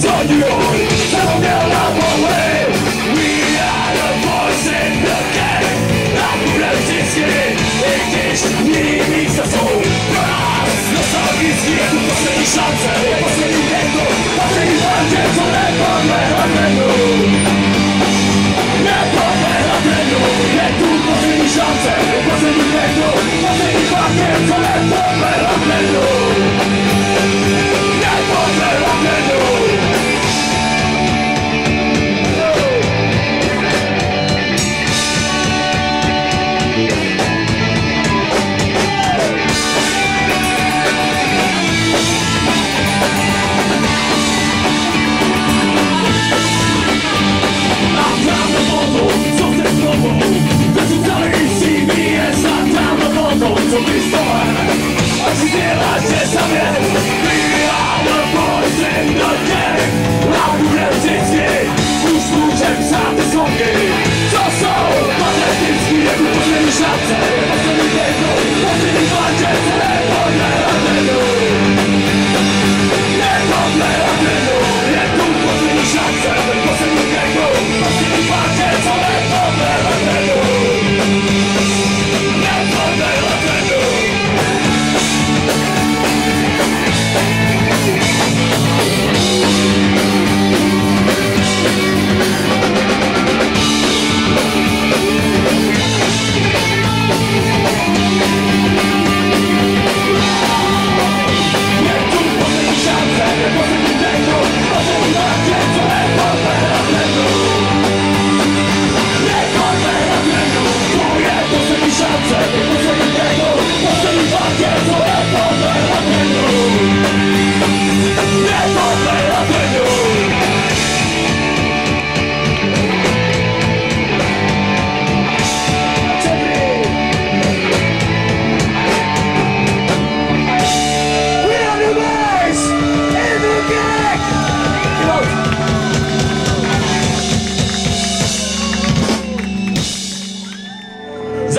Daniel game.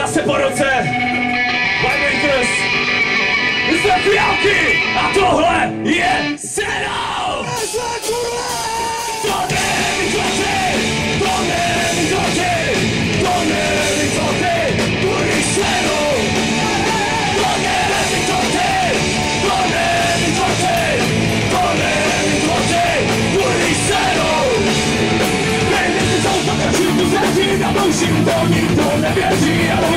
zase po roce. Winemakers, jsme fialky a tohle je Senal! To neví, co ty, to neví, co ty, to neví, co ty, kudy sedu. To neví, co ty, co ty, to neví, co ty, to už jim to nikdo nevěří, ale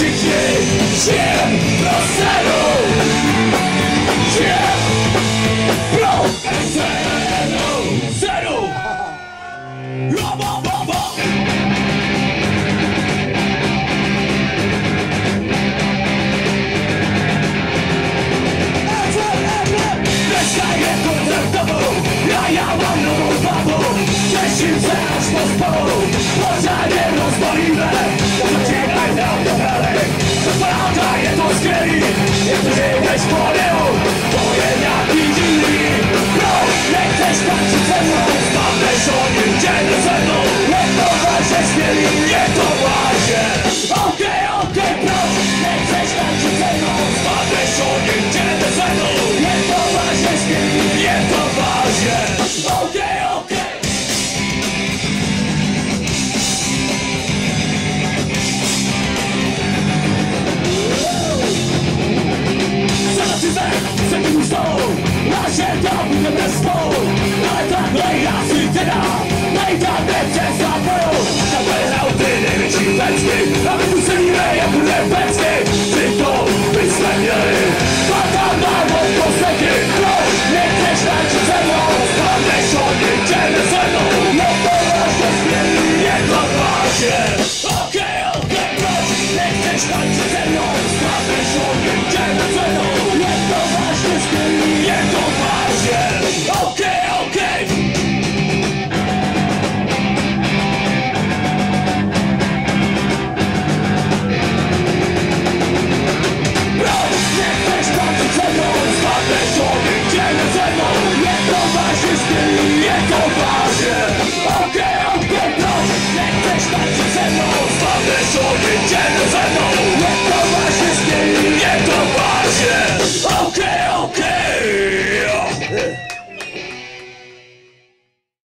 She did, she the best mode. Dzielę ze mną, jak to właśnie z nim, jak to właśnie Okej, okay,